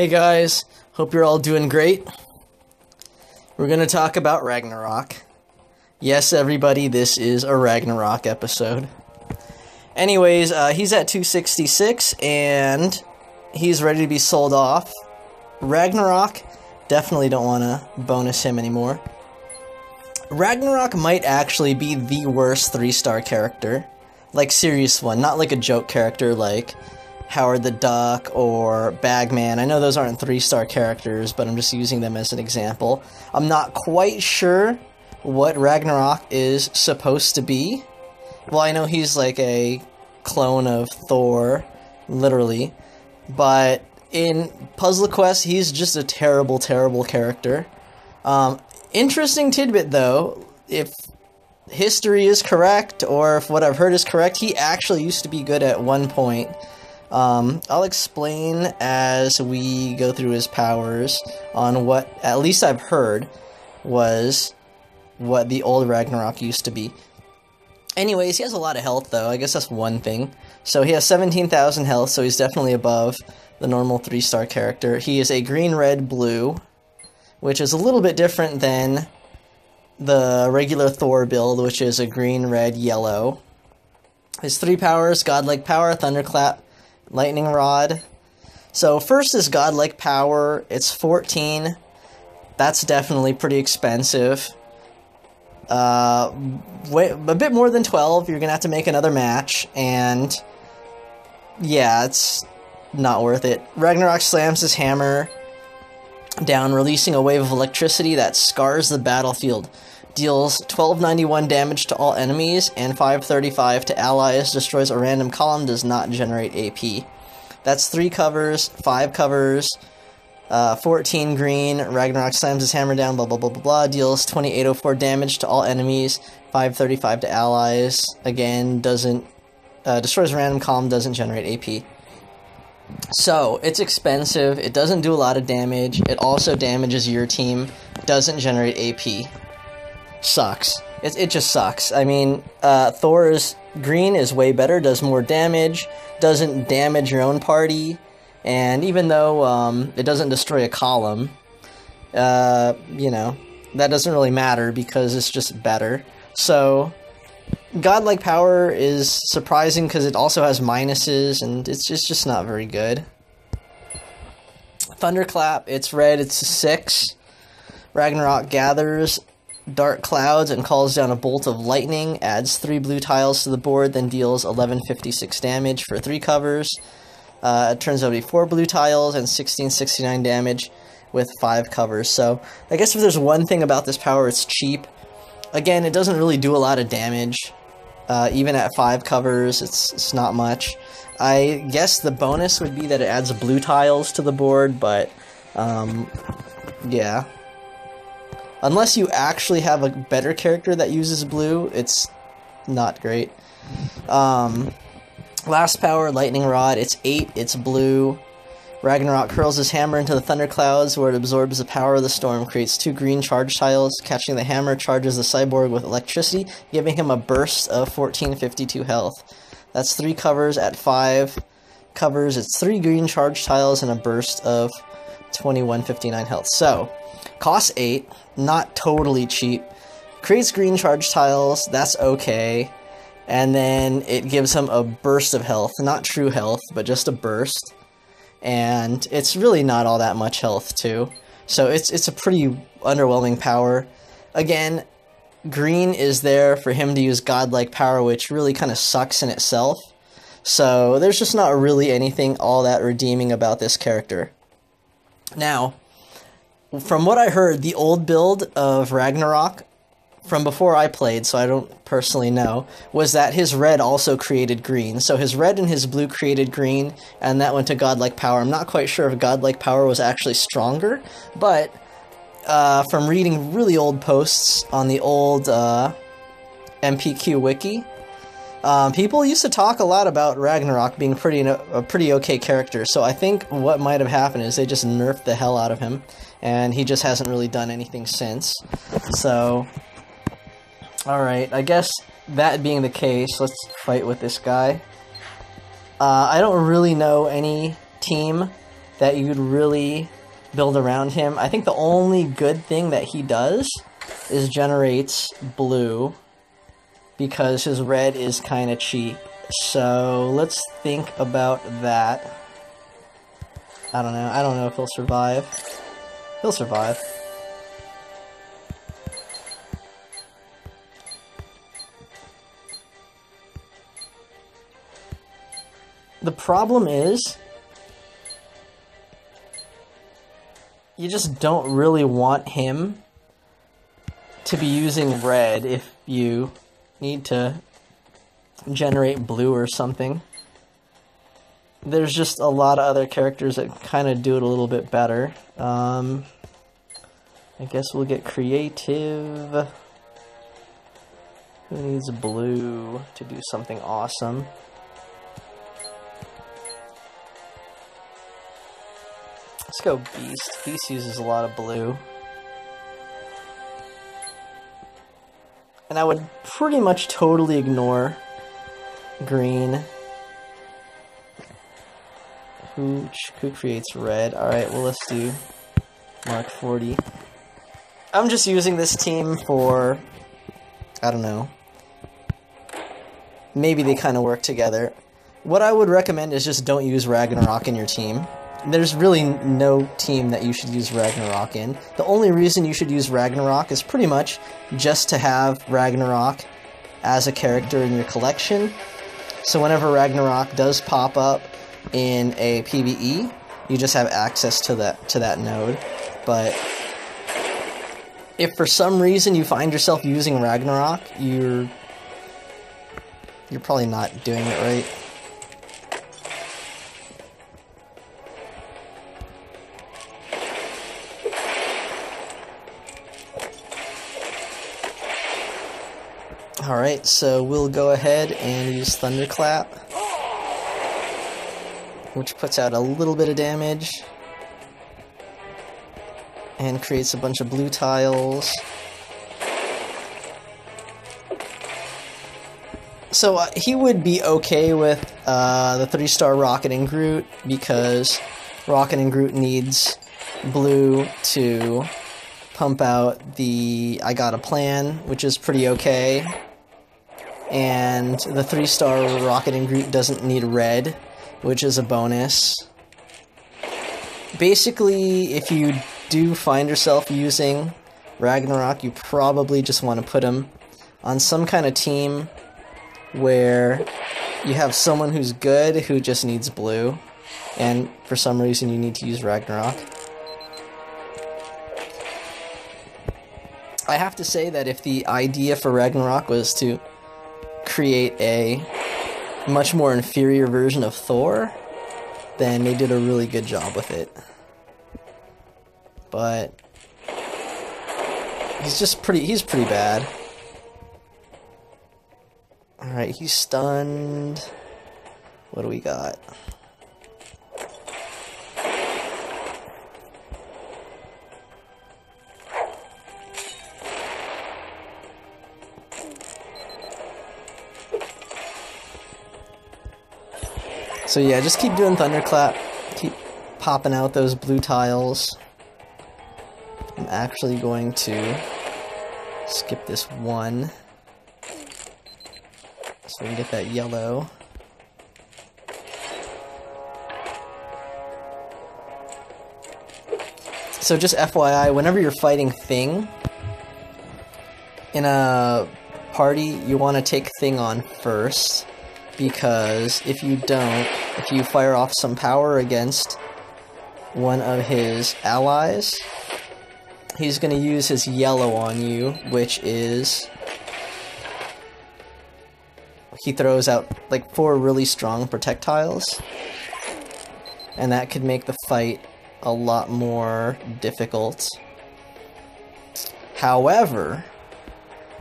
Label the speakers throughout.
Speaker 1: Hey guys, hope you're all doing great. We're going to talk about Ragnarok. Yes, everybody, this is a Ragnarok episode. Anyways, uh, he's at 266 and he's ready to be sold off. Ragnarok, definitely don't want to bonus him anymore. Ragnarok might actually be the worst three star character. Like, serious one, not like a joke character like Howard the Duck or Bagman. I know those aren't three star characters, but I'm just using them as an example. I'm not quite sure what Ragnarok is supposed to be. Well, I know he's like a clone of Thor, literally, but in Puzzle Quest, he's just a terrible, terrible character. Um, interesting tidbit though, if history is correct, or if what I've heard is correct, he actually used to be good at one point. Um, I'll explain as we go through his powers on what, at least I've heard, was what the old Ragnarok used to be. Anyways, he has a lot of health though, I guess that's one thing. So he has 17,000 health, so he's definitely above the normal 3 star character. He is a green, red, blue, which is a little bit different than the regular Thor build, which is a green, red, yellow. His three powers Godlike Power, Thunderclap, Lightning Rod. So first is Godlike Power. It's 14. That's definitely pretty expensive. Uh, wait, a bit more than 12. You're gonna have to make another match, and yeah, it's not worth it. Ragnarok slams his hammer down, releasing a wave of electricity that scars the battlefield. Deals 1291 damage to all enemies and 535 to allies. Destroys a random column. Does not generate AP. That's three covers, five covers, uh, 14 green. Ragnarok slams his hammer down. Blah blah blah blah blah. Deals 2804 damage to all enemies. 535 to allies. Again, doesn't uh, destroys a random column. Doesn't generate AP. So, it's expensive, it doesn't do a lot of damage, it also damages your team, doesn't generate AP. Sucks. It, it just sucks. I mean, uh, Thor's green is way better, does more damage, doesn't damage your own party, and even though um, it doesn't destroy a column, uh, you know, that doesn't really matter because it's just better. So, godlike power is surprising because it also has minuses and it's just, just not very good. Thunderclap, it's red, it's a 6. Ragnarok gathers dark clouds and calls down a bolt of lightning, adds 3 blue tiles to the board, then deals 1156 damage for 3 covers. Uh, it turns out to be 4 blue tiles and 1669 damage with 5 covers. So, I guess if there's one thing about this power, it's cheap. Again, it doesn't really do a lot of damage. Uh, even at five covers, it's, it's not much. I guess the bonus would be that it adds blue tiles to the board, but um, yeah. Unless you actually have a better character that uses blue, it's not great. Um, last power, Lightning Rod. It's 8, it's blue. Ragnarok curls his hammer into the thunderclouds, where it absorbs the power of the storm, creates two green charge tiles. Catching the hammer charges the cyborg with electricity, giving him a burst of 1452 health. That's three covers at five covers. It's three green charge tiles and a burst of 2159 health. So, cost eight, not totally cheap. Creates green charge tiles, that's okay. And then it gives him a burst of health, not true health, but just a burst and it's really not all that much health too. So it's it's a pretty underwhelming power. Again, green is there for him to use godlike power, which really kind of sucks in itself. So there's just not really anything all that redeeming about this character. Now, from what I heard, the old build of Ragnarok from before I played, so I don't personally know, was that his red also created green. So his red and his blue created green, and that went to Godlike Power. I'm not quite sure if Godlike Power was actually stronger, but uh, from reading really old posts on the old uh, MPQ wiki, um, people used to talk a lot about Ragnarok being pretty a pretty okay character. So I think what might have happened is they just nerfed the hell out of him, and he just hasn't really done anything since. So Alright, I guess that being the case, let's fight with this guy. Uh, I don't really know any team that you'd really build around him. I think the only good thing that he does is generates blue because his red is kind of cheap. So let's think about that. I don't know. I don't know if he'll survive. He'll survive. The problem is, you just don't really want him to be using red if you need to generate blue or something. There's just a lot of other characters that kind of do it a little bit better. Um, I guess we'll get creative. Who needs blue to do something awesome? Let's go Beast. Beast uses a lot of blue. And I would pretty much totally ignore green. Who, who creates red? Alright, well let's do Mark 40. I'm just using this team for, I don't know, maybe they kind of work together. What I would recommend is just don't use Ragnarok in your team there's really no team that you should use Ragnarok in. The only reason you should use Ragnarok is pretty much just to have Ragnarok as a character in your collection. So whenever Ragnarok does pop up in a PvE, you just have access to that to that node. But if for some reason you find yourself using Ragnarok, you're you're probably not doing it right. Alright, so we'll go ahead and use Thunderclap. Which puts out a little bit of damage. And creates a bunch of blue tiles. So uh, he would be okay with uh, the 3-star Rocket and Groot because Rocket and Groot needs blue to pump out the I Got a Plan, which is pretty okay and the three star Rocket and Groot doesn't need red, which is a bonus. Basically, if you do find yourself using Ragnarok, you probably just want to put him on some kind of team where you have someone who's good who just needs blue, and for some reason you need to use Ragnarok. I have to say that if the idea for Ragnarok was to create a much more inferior version of Thor, then they did a really good job with it. But he's just pretty he's pretty bad. Alright, he's stunned. What do we got? So yeah, just keep doing Thunderclap. Keep popping out those blue tiles. I'm actually going to skip this one. So we can get that yellow. So just FYI, whenever you're fighting Thing in a party, you want to take Thing on first because if you don't, if you fire off some power against one of his allies, he's going to use his yellow on you, which is... He throws out like four really strong projectiles, and that could make the fight a lot more difficult. However,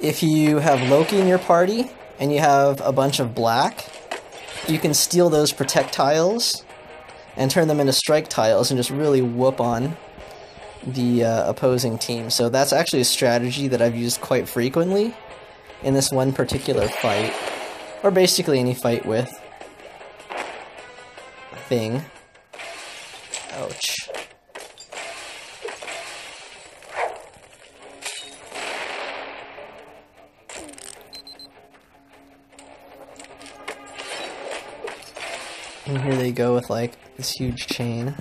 Speaker 1: if you have Loki in your party, and you have a bunch of black, you can steal those protect tiles and turn them into strike tiles and just really whoop on the uh, opposing team. So that's actually a strategy that I've used quite frequently in this one particular fight, or basically any fight with thing. Ouch. And here they go with like this huge chain.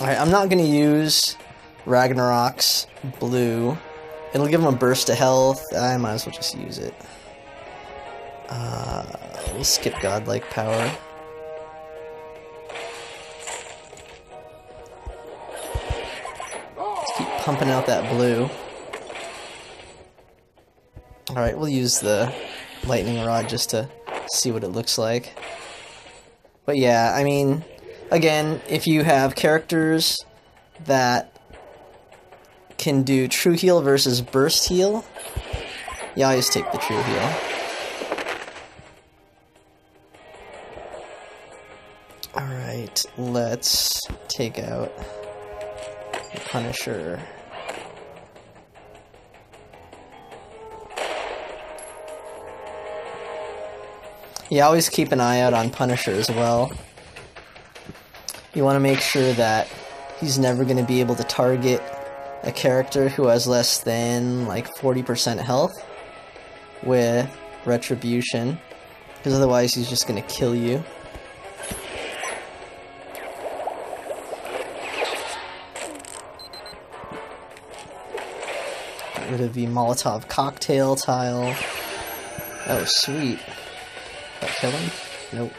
Speaker 1: Alright, I'm not gonna use Ragnarok's blue. It'll give him a burst of health. I might as well just use it. Uh, we'll skip godlike power. Pumping out that blue. Alright, we'll use the lightning rod just to see what it looks like. But yeah, I mean, again, if you have characters that can do true heal versus burst heal, you always take the true heal. Alright, let's take out Punisher. You always keep an eye out on Punisher as well. You want to make sure that he's never going to be able to target a character who has less than like 40% health with Retribution, because otherwise he's just going to kill you. Rid of the Molotov cocktail tile. Oh, sweet. That kill him? Nope.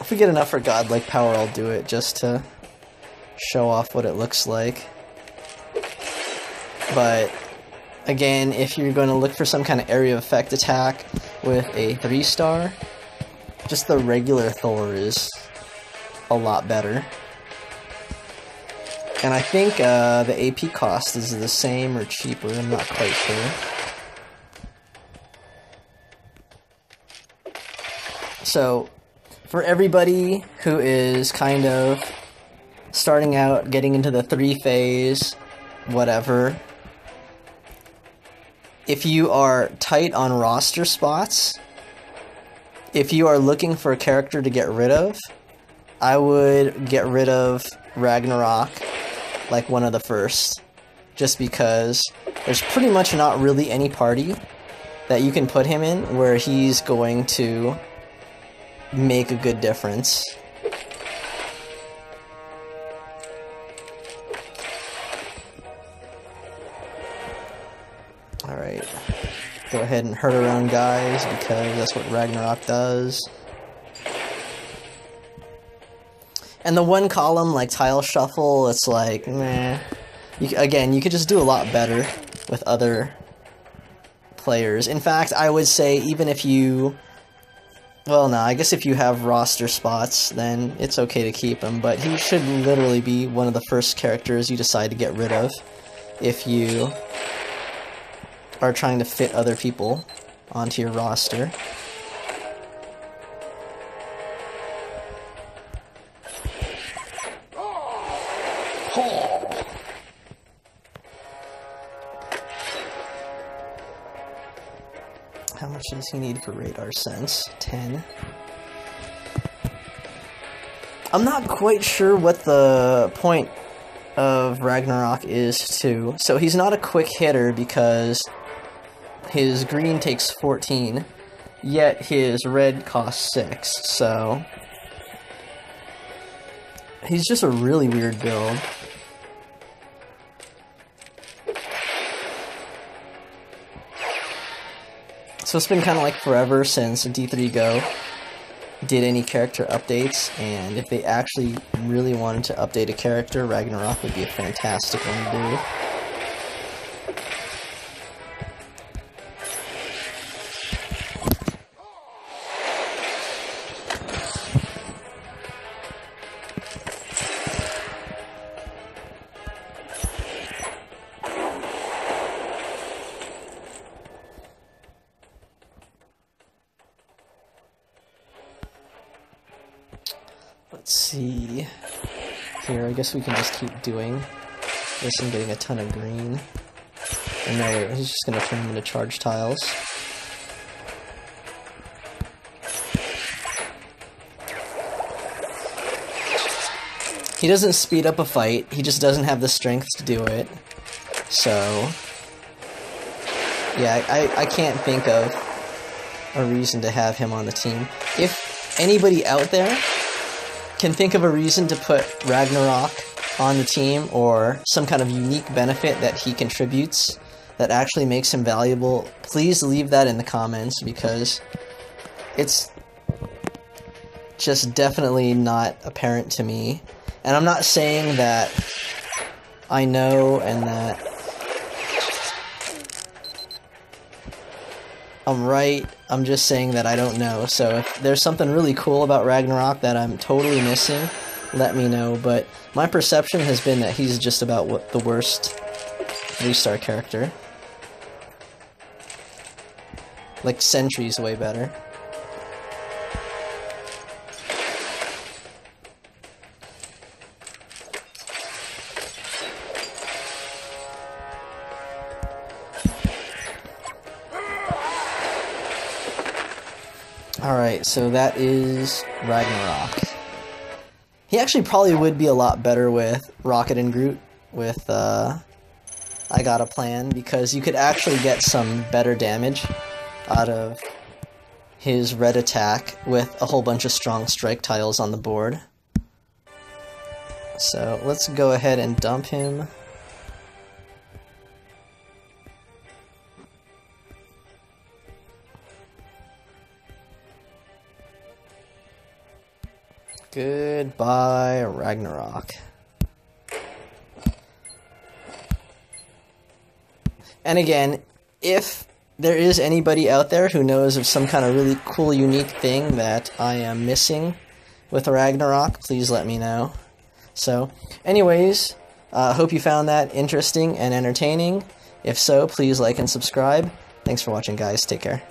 Speaker 1: If we get enough for godlike power, I'll do it just to show off what it looks like. But again, if you're going to look for some kind of area effect attack with a 3 star, just the regular Thor is a lot better. And I think uh, the AP cost is the same or cheaper, I'm not quite sure. So, for everybody who is kind of starting out, getting into the three phase, whatever, if you are tight on roster spots, if you are looking for a character to get rid of, I would get rid of Ragnarok like one of the first. Just because there's pretty much not really any party that you can put him in where he's going to make a good difference. Ahead and hurt our own guys because that's what Ragnarok does. And the one column, like tile shuffle, it's like, meh. You, again, you could just do a lot better with other players. In fact, I would say even if you well, no, I guess if you have roster spots, then it's okay to keep him, but he should literally be one of the first characters you decide to get rid of if you are trying to fit other people onto your roster. How much does he need for radar sense? 10. I'm not quite sure what the point of Ragnarok is, too. So he's not a quick hitter because his green takes 14, yet his red costs 6, so... He's just a really weird build. So it's been kind of like forever since D3 Go did any character updates, and if they actually really wanted to update a character, Ragnarok would be a fantastic one to do. Let's see. Here, I guess we can just keep doing this and getting a ton of green. And no, he's just gonna turn them into charge tiles. He doesn't speed up a fight, he just doesn't have the strength to do it. So, yeah, I, I can't think of a reason to have him on the team. If anybody out there can think of a reason to put Ragnarok on the team or some kind of unique benefit that he contributes that actually makes him valuable, please leave that in the comments because it's just definitely not apparent to me. And I'm not saying that I know and that I'm right. I'm just saying that I don't know. So if there's something really cool about Ragnarok that I'm totally missing, let me know. But my perception has been that he's just about what the worst three-star character. Like Sentry's way better. So that is Ragnarok. He actually probably would be a lot better with Rocket and Groot with uh, I Got a Plan because you could actually get some better damage out of his red attack with a whole bunch of strong strike tiles on the board. So let's go ahead and dump him. Goodbye, Ragnarok. And again, if there is anybody out there who knows of some kind of really cool, unique thing that I am missing with Ragnarok, please let me know. So, anyways, I uh, hope you found that interesting and entertaining. If so, please like and subscribe. Thanks for watching, guys. Take care.